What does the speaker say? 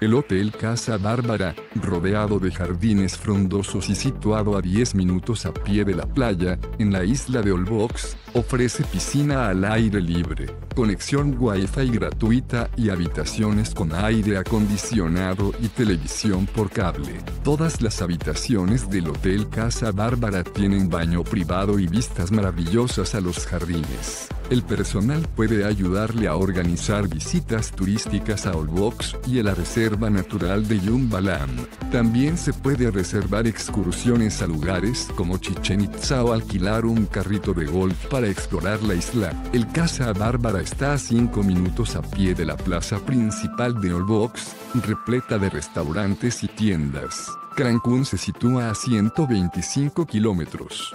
El Hotel Casa Bárbara, rodeado de jardines frondosos y situado a 10 minutos a pie de la playa, en la isla de Olbox, ofrece piscina al aire libre, conexión Wi-Fi gratuita y habitaciones con aire acondicionado y televisión por cable. Todas las habitaciones del Hotel Casa Bárbara tienen baño privado y vistas maravillosas a los jardines. El personal puede ayudarle a organizar visitas turísticas a Olbox y a la Reserva Natural de Yumbalam. También se puede reservar excursiones a lugares como Chichen Itza o alquilar un carrito de golf para explorar la isla. El Casa Bárbara está a 5 minutos a pie de la plaza principal de Olbox, repleta de restaurantes y tiendas. Cancún se sitúa a 125 kilómetros.